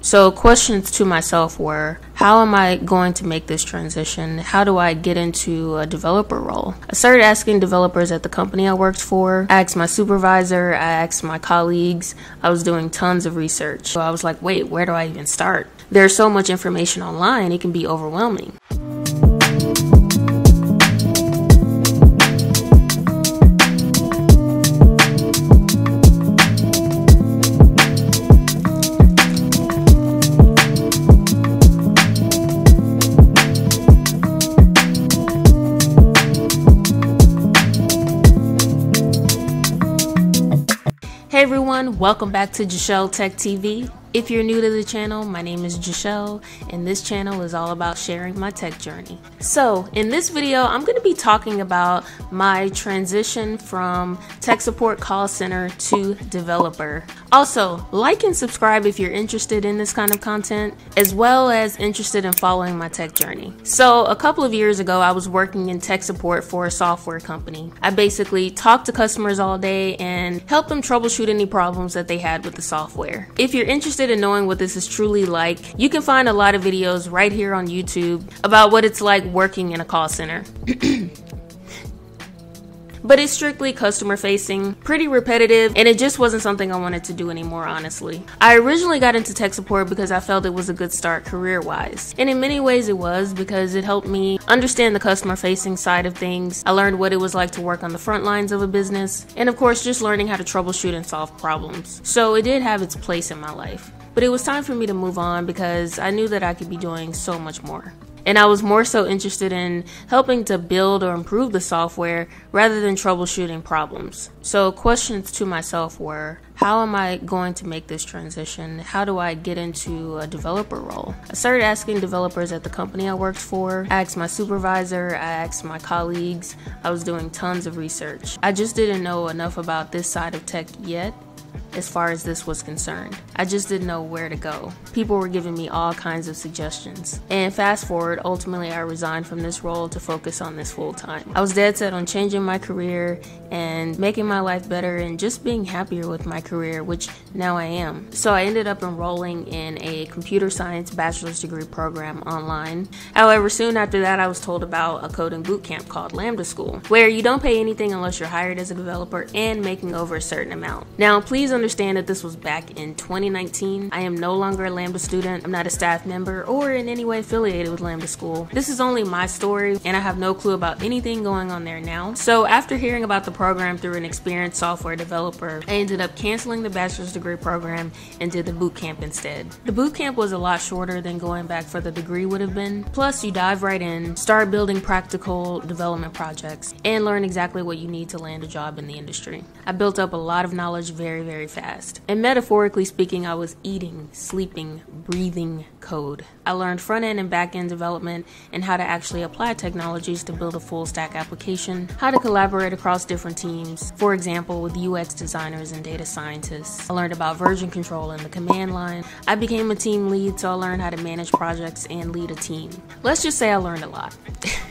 So, questions to myself were how am I going to make this transition? How do I get into a developer role? I started asking developers at the company I worked for. I asked my supervisor, I asked my colleagues. I was doing tons of research. So I was like, wait, where do I even start? There's so much information online, it can be overwhelming. Hey everyone, welcome back to Jashele Tech TV. If you're new to the channel, my name is Jashele, and this channel is all about sharing my tech journey. So, in this video, I'm going to be talking about my transition from tech support call center to developer. Also, like and subscribe if you're interested in this kind of content, as well as interested in following my tech journey. So, a couple of years ago, I was working in tech support for a software company. I basically talked to customers all day and helped them troubleshoot any problems that they had with the software. If you're interested interested in knowing what this is truly like, you can find a lot of videos right here on YouTube about what it's like working in a call center. but it's strictly customer facing, pretty repetitive, and it just wasn't something I wanted to do anymore, honestly. I originally got into tech support because I felt it was a good start career wise. And in many ways it was because it helped me understand the customer facing side of things. I learned what it was like to work on the front lines of a business, and of course, just learning how to troubleshoot and solve problems. So it did have its place in my life. But it was time for me to move on because I knew that I could be doing so much more. And I was more so interested in helping to build or improve the software rather than troubleshooting problems. So, questions to myself were how am I going to make this transition? How do I get into a developer role? I started asking developers at the company I worked for. I asked my supervisor, I asked my colleagues. I was doing tons of research. I just didn't know enough about this side of tech yet as far as this was concerned. I just didn't know where to go. People were giving me all kinds of suggestions. And fast forward, ultimately, I resigned from this role to focus on this full time. I was dead set on changing my career and making my life better and just being happier with my career, which now I am. So I ended up enrolling in a computer science bachelor's degree program online. However, soon after that, I was told about a coding bootcamp called Lambda School, where you don't pay anything unless you're hired as a developer and making over a certain amount. Now, please understand that this was back in 2019. I am no longer a Lambda student, I'm not a staff member, or in any way affiliated with Lambda School. This is only my story, and I have no clue about anything going on there now. So, after hearing about the program through an experienced software developer, I ended up canceling the bachelor's degree program and did the boot camp instead. The boot camp was a lot shorter than going back for the degree would have been. Plus, you dive right in, start building practical development projects, and learn exactly what you need to land a job in the industry. I built up a lot of knowledge very, very fast. And metaphorically speaking, I was eating, sleeping, breathing code. I learned front end and back end development and how to actually apply technologies to build a full stack application, how to collaborate across different teams, for example, with UX designers and data scientists. I learned about version control and the command line. I became a team lead, so I learned how to manage projects and lead a team. Let's just say I learned a lot.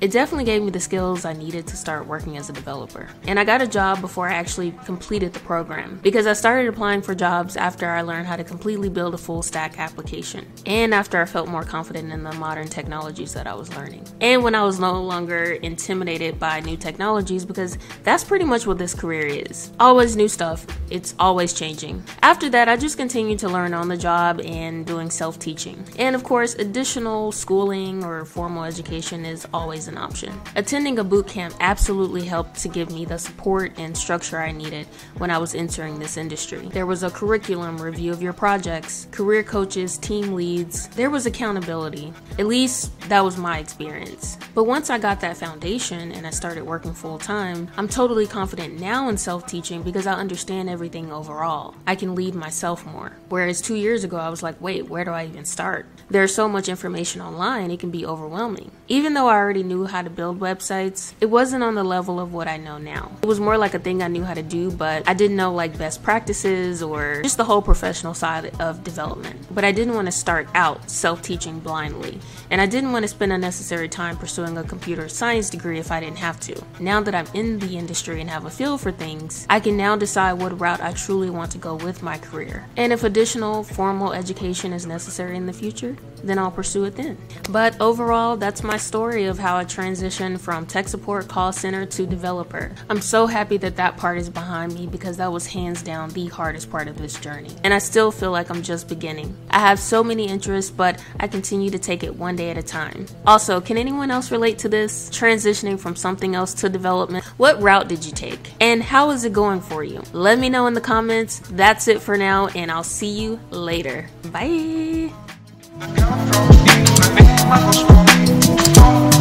It definitely gave me the skills I needed to start working as a developer. And I got a job before I actually completed the program because I started applying for jobs after I learned how to completely build a full stack application and after I felt more confident in the modern technologies that I was learning. And when I was no longer intimidated by new technologies because that's pretty much what this career is. Always new stuff, it's always changing. After that, I just continued to learn on the job and doing self teaching. And of course, additional schooling or formal education is always an option. Attending a boot camp absolutely helped to give me the support and structure I needed when I was entering this industry. There was a curriculum review of your projects, career coaches, team leads, there was accountability. At least that was my experience. But once I got that foundation and I started working full time, I'm totally confident now in self teaching because I understand everything overall. I can lead myself more. Whereas two years ago, I was like, wait, where do I even start? There's so much information online, it can be overwhelming. Even though I already knew how to build websites, it wasn't on the level of what I know now. It was more like a thing I knew how to do, but I didn't know like best practices or just the whole professional side of development. But I didn't want to start out self teaching blindly, and I didn't want to spend unnecessary time pursuing a computer science degree if I didn't have to. Now that I'm in the industry and have a feel for things, I can now decide what route I truly want to go with my career. And if additional formal education is necessary in the future, then I'll pursue it then. But overall, that's my story of how I transitioned from tech support call center to developer. I'm so happy that that part is behind me because that was hands down the hardest part of this journey. And I still feel like I'm just beginning. I have so many interests, but I continue to take it one day at a time. Also, can anyone else relate to this? Transitioning from something else to development? What route did you take? And how is it going for you? Let me know in the comments. That's it for now, and I'll see you later. Bye. The girl from